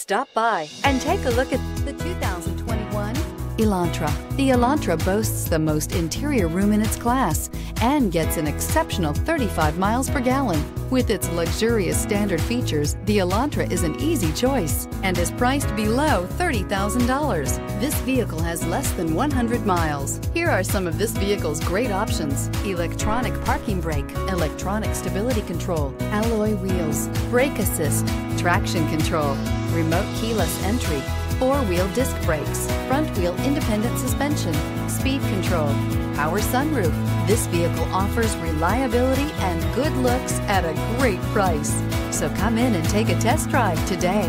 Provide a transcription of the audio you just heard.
Stop by and take a look at the 2021 Elantra. The Elantra boasts the most interior room in its class and gets an exceptional 35 miles per gallon. With its luxurious standard features, the Elantra is an easy choice and is priced below $30,000. This vehicle has less than 100 miles. Here are some of this vehicle's great options. Electronic parking brake, electronic stability control, alloy wheels, brake assist, traction control, remote keyless entry, four-wheel disc brakes, front-wheel independent suspension, speed control, power sunroof. This vehicle offers reliability and good looks at a great price. So come in and take a test drive today.